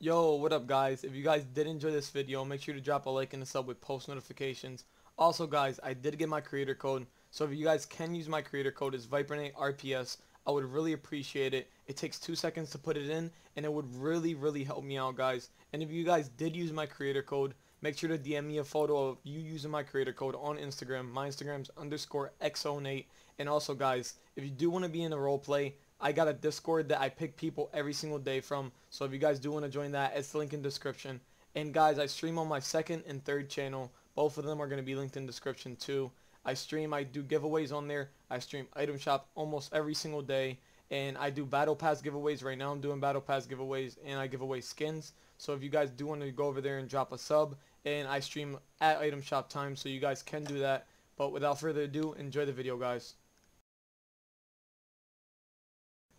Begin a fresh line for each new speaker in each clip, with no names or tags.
Yo, what up guys? If you guys did enjoy this video, make sure to drop a like and a sub with post notifications. Also guys, I did get my creator code, so if you guys can use my creator code, it's ViperNateRPS. I would really appreciate it. It takes two seconds to put it in, and it would really, really help me out guys. And if you guys did use my creator code, make sure to DM me a photo of you using my creator code on Instagram. My Instagram's underscore xonate. And also guys, if you do want to be in a roleplay, I got a Discord that I pick people every single day from. So if you guys do want to join that, it's the link in description. And guys, I stream on my second and third channel. Both of them are going to be linked in description too. I stream, I do giveaways on there. I stream item shop almost every single day. And I do battle pass giveaways. Right now I'm doing battle pass giveaways and I give away skins. So if you guys do want to go over there and drop a sub. And I stream at item shop time so you guys can do that. But without further ado, enjoy the video guys.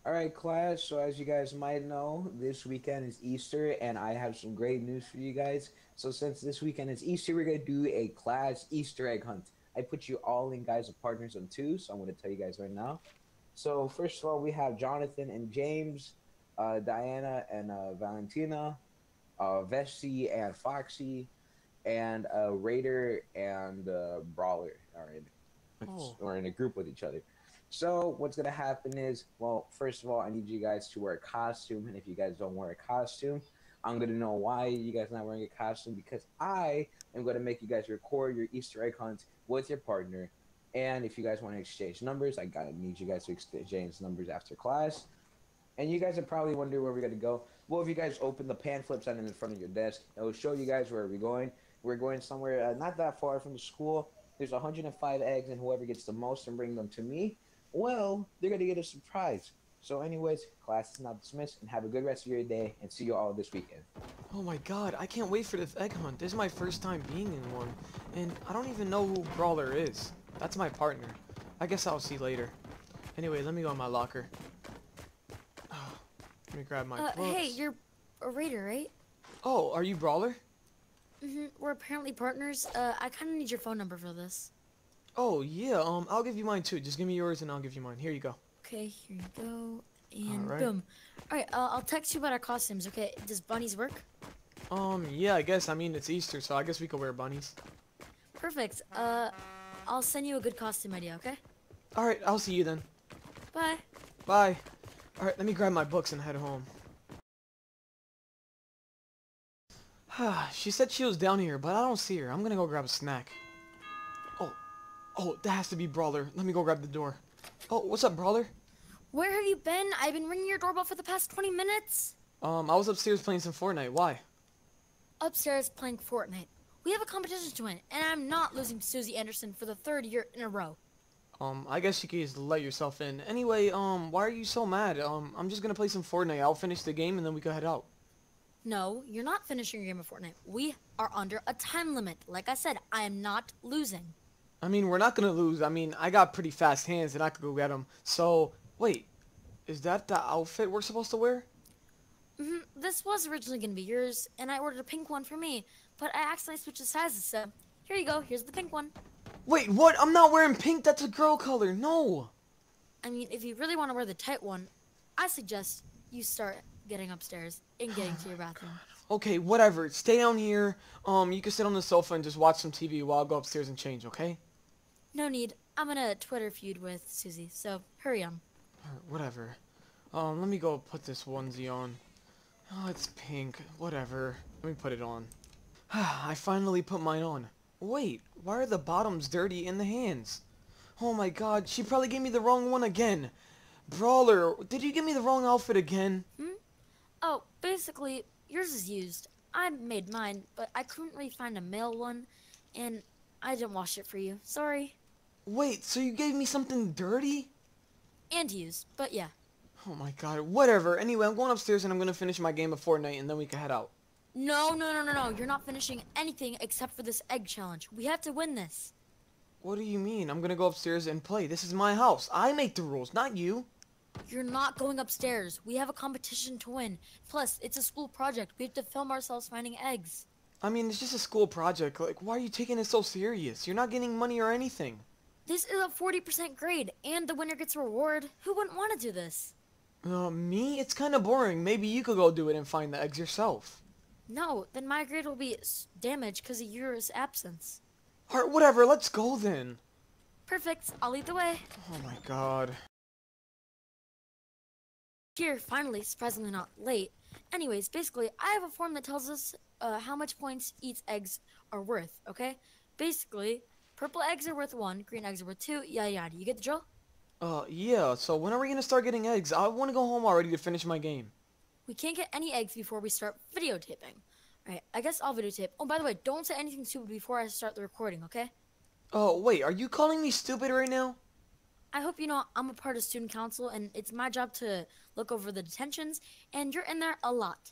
Alright class, so as you guys might know, this weekend is Easter and I have some great news for you guys. So since this weekend is Easter, we're going to do a class Easter egg hunt. I put you all in guys of partners on two, so I'm going to tell you guys right now. So first of all, we have Jonathan and James, uh, Diana and uh, Valentina, uh, Vessi and Foxy, and uh, Raider and uh, Brawler are in,
Oh.
are in a group with each other. So what's gonna happen is, well, first of all, I need you guys to wear a costume, and if you guys don't wear a costume, I'm gonna know why you guys not wearing a costume because I am gonna make you guys record your Easter egg hunt with your partner, and if you guys want to exchange numbers, I gotta need you guys to exchange numbers after class. And you guys are probably wondering where we're gonna go. Well, if you guys open the pan flip sign in front of your desk, it will show you guys where we're going. We're going somewhere uh, not that far from the school. There's 105 eggs, and whoever gets the most and bring them to me, well, they're gonna get a surprise. So, anyways, class is now dismissed, and have a good rest of your day, and see you all this weekend.
Oh my god, I can't wait for this egg hunt. This is my first time being in one. And I don't even know who Brawler is. That's my partner. I guess I'll see later. Anyway, let me go in my locker. let me grab my
Uh,
books.
hey, you're a raider, right?
Oh, are you Brawler?
Mm-hmm. We're apparently partners. Uh, I kind of need your phone number for this.
Oh, yeah, um, I'll give you mine too. Just give me yours and I'll give you mine. Here you go.
Okay, here you go. And
Alright.
boom. Alright, uh, I'll text you about our costumes, okay? Does bunnies work?
Um, yeah, I guess. I mean, it's Easter, so I guess we could wear bunnies.
Perfect. Uh, I'll send you a good costume idea, okay?
Alright, I'll see you then.
Bye.
Bye. Alright, let me grab my books and head home. she said she was down here, but I don't see her. I'm gonna go grab a snack. Oh, that has to be Brawler. Let me go grab the door. Oh, what's up, Brawler?
Where have you been? I've been ringing your doorbell for the past 20 minutes.
Um, I was upstairs playing some Fortnite. Why?
Upstairs playing Fortnite. We have a competition to win, and I'm not losing to Susie Anderson for the third year in a row.
Um, I guess you could just let yourself in. Anyway, um, why are you so mad? Um, I'm just gonna play some Fortnite. I'll finish the game and then we can head out.
No, you're not finishing your game of Fortnite. We are under a time limit. Like I said, I am not losing.
I mean, we're not gonna lose. I mean, I got pretty fast hands and I could go get them. So, wait, is that the outfit we're supposed to wear?
hmm This was originally going to be yours, and I ordered a pink one for me, but I accidentally switched the sizes, so here you go. Here's the pink one.
Wait, what? I'm not wearing pink. That's a girl color. No.
I mean, if you really want to wear the tight one, I suggest you start getting upstairs and getting to your bathroom.
Okay, whatever. Stay down here. Um, you can sit on the sofa and just watch some TV while I go upstairs and change, okay?
No need. I'm gonna Twitter feud with Susie, so hurry on.
Whatever. Um, let me go put this onesie on. Oh, it's pink. Whatever. Let me put it on. I finally put mine on. Wait, why are the bottoms dirty in the hands? Oh my god, she probably gave me the wrong one again. Brawler, did you give me the wrong outfit again? Hmm?
Oh, basically, yours is used. I made mine, but I couldn't really find a male one, and I didn't wash it for you. Sorry.
Wait, so you gave me something dirty?
And used, but yeah.
Oh my god, whatever. Anyway, I'm going upstairs and I'm gonna finish my game of Fortnite and then we can head out.
No, no, no, no, no. You're not finishing anything except for this egg challenge. We have to win this.
What do you mean? I'm gonna go upstairs and play. This is my house. I make the rules, not you.
You're not going upstairs. We have a competition to win. Plus, it's a school project. We have to film ourselves finding eggs.
I mean, it's just a school project. Like, why are you taking it so serious? You're not getting money or anything.
This is a 40% grade, and the winner gets a reward. Who wouldn't want to do this?
Uh, me? It's kind of boring. Maybe you could go do it and find the eggs yourself.
No, then my grade will be damaged because of your absence.
Alright, whatever. Let's go then.
Perfect. I'll lead the way.
Oh my god.
Here, finally, surprisingly not late. Anyways, basically, I have a form that tells us uh, how much points each eggs are worth, okay? Basically, purple eggs are worth one, green eggs are worth two, yada yada. You get the drill?
Uh, yeah, so when are we gonna start getting eggs? I want to go home already to finish my game.
We can't get any eggs before we start videotaping. Alright, I guess I'll videotape. Oh, by the way, don't say anything stupid before I start the recording, okay?
Oh, wait, are you calling me stupid right now?
I hope you know I'm a part of student council and it's my job to look over the detentions, and you're in there a lot.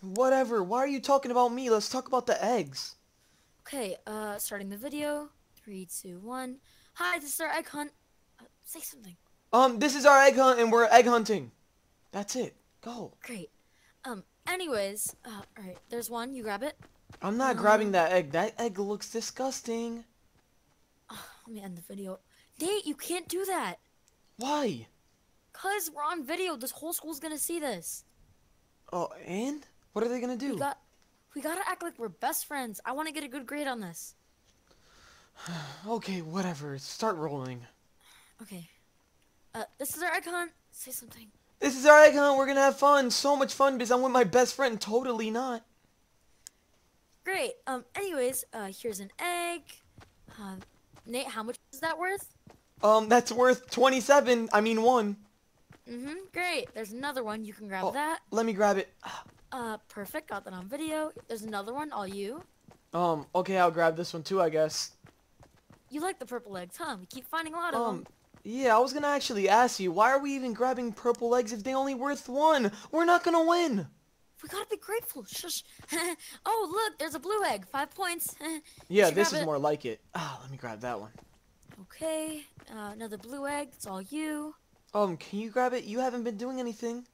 Whatever, why are you talking about me? Let's talk about the eggs.
Okay, uh, starting the video. Three, two, one. Hi, this is our egg hunt. Uh, say something.
Um, this is our egg hunt and we're egg hunting. That's it. Go.
Great. Um, anyways, uh, alright, there's one. You grab it.
I'm not grabbing that egg. That egg looks disgusting.
Let me end the video. Nate, you can't do that.
Why?
Cause we're on video. This whole school's gonna see this.
Oh, and? What are they gonna do?
We got, we gotta act like we're best friends. I want to get a good grade on this.
Okay, whatever. Start rolling.
Okay. Uh, this is our icon. Say something.
This is our icon. We're gonna have fun. So much fun because I'm with my best friend. Totally not.
Great. Um. Anyways, uh, here's an egg. Uh, Nate, how much is that worth?
Um, that's worth 27. I mean, one.
Mm-hmm. Great. There's another one. You can grab
Oh,
that.
Let me grab it.
Uh, perfect. Got that on video. There's another one. All you.
Um, okay, I'll grab this one too, I guess.
You like the purple eggs, huh? We keep finding a lot of
Um,
them.
yeah, I was gonna actually ask you, why are we even grabbing purple eggs if they only worth one? We're not gonna win.
We gotta be grateful. Shush. oh, look. There's a blue egg. Five points.
Yeah, this is
it.
more like it. Ah, let me grab that one.
okay. Uh, another blue egg. It's all you.
Um, can you grab it? You haven't been doing anything.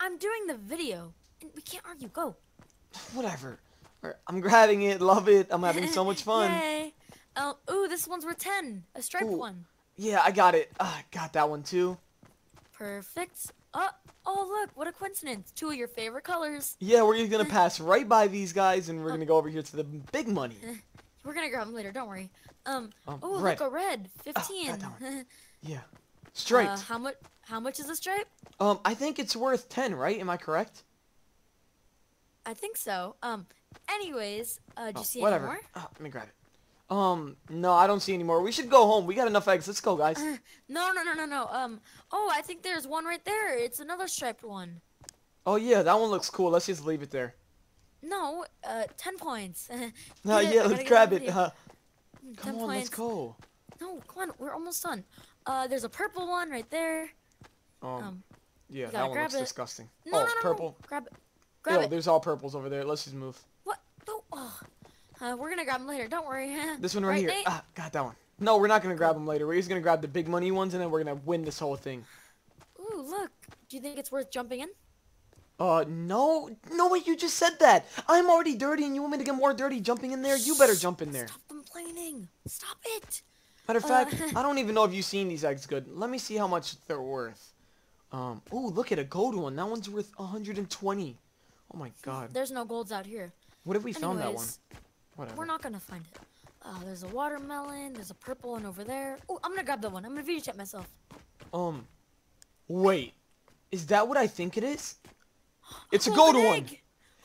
I'm doing the video. And we can't argue. Go.
Whatever. I'm grabbing it. Love it. I'm having so much fun.
Oh, ooh, this one's worth 10. A striped
Ooh.
one.
Yeah, I got it. Ah, got that one too.
Perfect. Oh, oh, look. What a coincidence. Two of your favorite colors.
Yeah, we're just gonna pass right by these guys and we're gonna go over here to the big money.
We're gonna grab them later. Don't worry. Um.
Um,
oh,
red.
look, a red. 15.
that Yeah.
Uh,
Striped.
how much? How much is a stripe?
Um, I think it's worth 10, right? Am I correct?
I think so. Um. Anyways, uh, do
Oh,
you see
whatever.
any more?
Ah, let me grab it. Um, no, I don't see any more. We should go home. We got enough eggs. Let's go, guys.
No, no, no, no, no. Um. Oh, I think there's one right there. It's another striped one.
Oh, yeah, that one looks cool. Let's just leave it there.
No. Uh, ten points. Get
yeah, let's grab it. Uh, come on, let's
points.
go.
No, come on. We're almost done. Uh, there's a purple one right there.
Um,
Um.
yeah, that one looks
it.
disgusting.
No,
oh,
no, no,
purple.
no. Grab it. Grab
Yo,
it.
there's all purples over there. Let's just move.
What? No. Oh. Uh, we're gonna grab them later. Don't worry.
This one right, here.
Nate?
Ah, got that one. No, we're not gonna grab them later. We're just gonna grab the big money ones, and then we're gonna win this whole thing.
Ooh, look. Do you think it's worth jumping in?
Uh, no, no way. You just said that. I'm already dirty, and you want me to get more dirty jumping in there? You better jump in there.
Stop complaining. Stop it.
Matter of
Uh,
fact, I don't even know if you've seen these eggs good. Let me see how much they're worth. Um, ooh, look at a gold one. That one's worth 120. Oh my god.
There's no golds out here.
What if we found that one? Whatever.
We're not gonna find it. Uh, there's a watermelon. There's a purple one over there. Oh, I'm gonna grab that one. I'm gonna videotape myself.
Um, wait. Is that what I think it is? It's a gold one.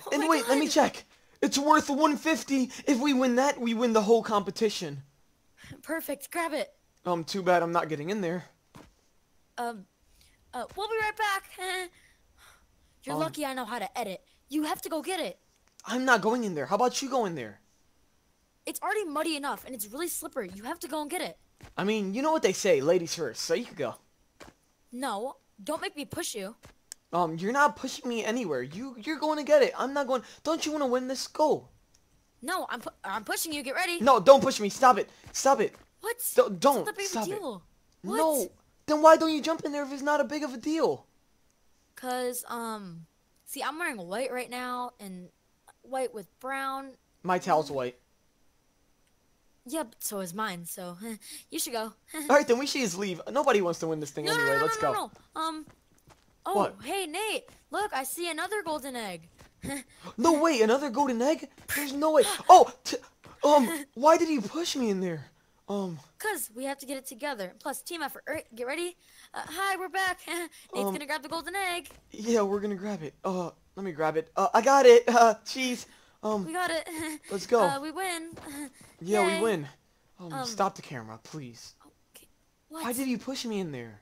Oh
And wait, let me check. It's worth 150. If we win that, we win the whole competition.
Perfect. Grab it.
Um, too bad I'm not getting in there.
Um, uh, we'll be right back. You're
Um,
lucky I know how to edit. You have to go get it.
I'm not going in there. How about you go in there?
It's already muddy enough, and it's really slippery. You have to go and get it.
I mean, you know what they say, ladies first, so you could go.
No, don't make me push you.
Um, you're not pushing me anywhere. You, you're going to get it. I'm not going. Don't you want to win this? Go.
No, I'm pu- I'm pushing you. Get ready.
No, don't push me. Stop it. Stop it.
What?
Don't-
It's
don't.
not that big
Stop it. No. Then why don't you jump in there if it's not a big of a deal?
Cause um, see, I'm wearing white right now, and white with brown.
My towel's white.
Yep, so is mine. So you should go.
All right, then we should just leave. Nobody wants to win this thing
no, no,
anyway.
no, no,
Let's
no,
go.
no. Um, Oh,
What?
hey Nate, look, I see another golden egg.
No way, another golden egg? There's no way. Oh, t- um, why did he push me in there? Um,
Cause we have to get it together. Plus, team effort. Alright, get ready. Uh, hi, we're back. Nate's
Um,
gonna grab the golden egg.
yeah, we're gonna grab it. Uh, let me grab it. Uh, I got it. Uh, jeez.
We
Um,
got it.
let's go.
Uh, we win.
yeah,
yay.
we win. Um,
Um,
stop the camera, please.
What?
Why did you push me in there?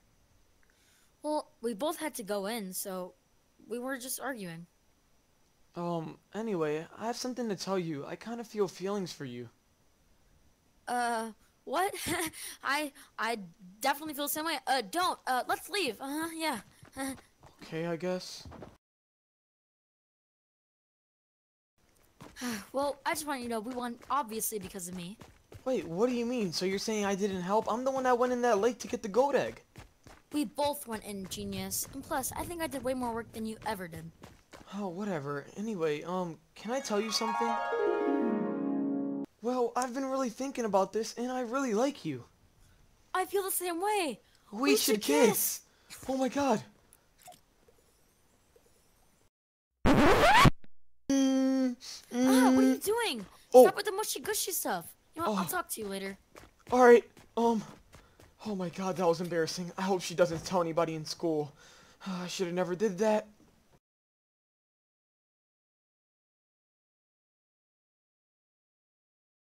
Well, we both had to go in, so we were just arguing.
Um, anyway, I have something to tell you. I kind of feel feelings for you.
Uh, what? I I definitely feel the same way. Uh, don't. Uh, let's leave. Uh huh. Yeah.
Okay, I guess.
well, I just want you to know we won obviously because of me.
Wait, what do you mean? So you're saying I didn't help? I'm the one that went in that lake to get the goat egg.
We both went in, genius. And plus, I think I did way more work than you ever did.
Oh, whatever. Anyway, um, can I tell you something? Well, I've been really thinking about this, and I really like you.
I feel the same way.
We,
We
should,
should
kiss. Oh my god. Mm,
Ah, what are you
mm.
Doing?
Oh.
Stop with the mushy gushy stuff. You know what? I'll
Oh.
talk to you later.
All right. Um. Oh my god, that was embarrassing. I hope she doesn't tell anybody in school. I should have never did that.